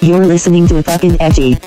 You're listening to fucking edgy.